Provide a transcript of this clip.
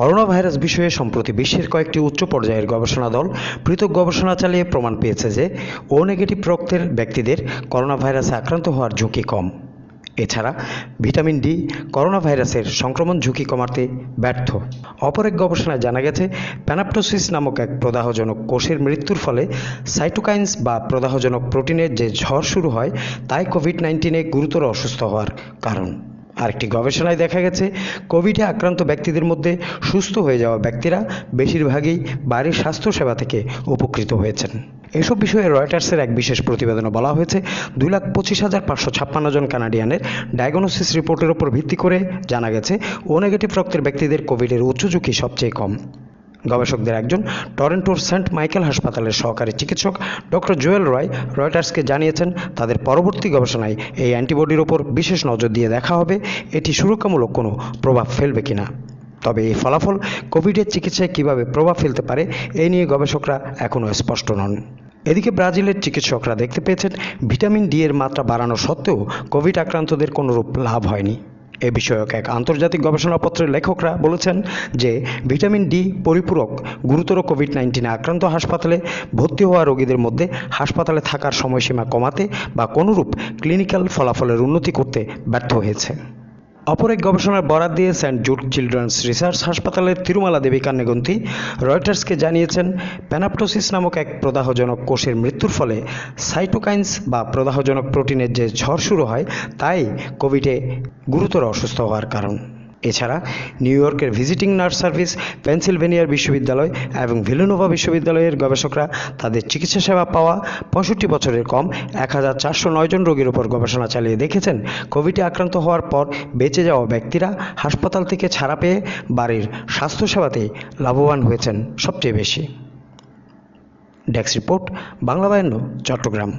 Corona virus বিষয়ে সম্প্রতি বিশ্বের কয়েকটি উচ্চ পর্যায়ের গবেষণা দল পৃথক গবেষণা চালিয়ে প্রমাণ পেয়েছে যে ও নেগেটিভ রক্তের ব্যক্তিদের করোনা ভাইরাসে আক্রান্ত হওয়ার ঝুঁকি কম। এছাড়া ভিটামিন ডি করোনা ভাইরাসের সংক্রমণ ঝুঁকি কমাতে ব্যর্থ। অপর এক গবেষণায় জানা গেছে, প্যানাপ্টোসিস নামক এক প্রদাহজনক কোষের মৃত্যুর ফলে সাইটোকাইন্স বা প্রদাহজনক প্রোটিনের যে ঝড় শুরু হয়, তাই কোভিড নাইন্টিনে গুরুতর অসুস্থ হওয়ার কারণ। আরেকটি গবেষণায় দেখা গেছে, কোভিডে আক্রান্ত ব্যক্তিদের মধ্যে সুস্থ হয়ে যাওয়া ব্যক্তিরা বেশিরভাগই বাড়ির স্বাস্থ্যসেবা থেকে উপকৃত হয়েছেন। এসব বিষয়ে রয়টার্সের এক বিশেষ প্রতিবেদনে বলা হয়েছে দুই লাখ পঁচিশ হাজার পাঁচশো ছাপ্পান্ন জন কানাডিয়ানের ডায়াগনোসিস রিপোর্টের উপর ভিত্তি করে জানা গেছে, ও নেগেটিভ রক্তের ব্যক্তিদের কোভিডের উচ্চ ঝুঁকি সবচেয়ে কম। গবেষকদের একজন টরেন্টোর সেন্ট মাইকেল হাসপাতালের সহকারী চিকিৎসক ডক্টর জোয়েল রয় রয়টার্সকে জানিয়েছেন, তাদের পরবর্তী গবেষণায় এই অ্যান্টিবডির ওপর বিশেষ নজর দিয়ে দেখা হবে, এটি সুরক্ষামূলক কোনো প্রভাব ফেলবে কিনা। তবে এই ফলাফল কোভিডের চিকিৎসায় কীভাবে প্রভাব ফেলতে পারে এই নিয়ে গবেষকরা এখনও স্পষ্ট নন। এদিকে ব্রাজিলের চিকিৎসকরা দেখতে পেয়েছেন, ভিটামিন ডি এর মাত্রা বাড়ানো সত্ত্বেও কোভিড আক্রান্তদের কোনোরূপ লাভ হয়নি। এ বিষয়ক এক আন্তর্জাতিক গবেষণাপত্রের লেখকরা বলেছেন যে ভিটামিন ডি পরিপূরক গুরুতর কোভিড নাইন্টিনে আক্রান্ত হাসপাতালে ভর্তি হওয়া রোগীদের মধ্যে হাসপাতালে থাকার সময়সীমা কমাতে বা কোনোরূপ ক্লিনিক্যাল ফলাফলের উন্নতি করতে ব্যর্থ হয়েছে। অপর এক গবেষণার বরাদ দিয়ে সেন্ট জুট চিলড্রেন্স রিসার্চ হাসপাতালের তিরুমালা দেবী কান্নেগন্তি রয়টার্সকে জানিয়েছেন প্যানাপটোসিস নামক এক প্রদাহজনক কোষের মৃত্যুর ফলে সাইটোকাইন্স বা প্রদাহজনক প্রোটিনের যে ঝড় শুরু হয়, তাই কোভিডে গুরুতর অসুস্থ হওয়ার কারণ। এছাড়া নিউ ইয়র্কের ভিজিটিং নার্স সার্ভিস, পেনসিলভেনিয়ার বিশ্ববিদ্যালয় এবং ভিলোনোভা বিশ্ববিদ্যালয়ের গবেষকরা তাদের চিকিৎসা সেবা পাওয়া পঁয়ষট্টি বছরের কম। এক হাজার চারশো নয় জন রোগীর উপর গবেষণা চালিয়ে দেখেছেন, কোভিডে আক্রান্ত হওয়ার পর বেঁচে যাওয়া ব্যক্তিরা হাসপাতাল থেকে ছাড়া পেয়ে বাড়ির স্বাস্থ্যসেবাতেই লাভবান হয়েছেন সবচেয়ে বেশি। ডেস্ক রিপোর্ট, বাংলা বায়ান্ন, চট্টগ্রাম।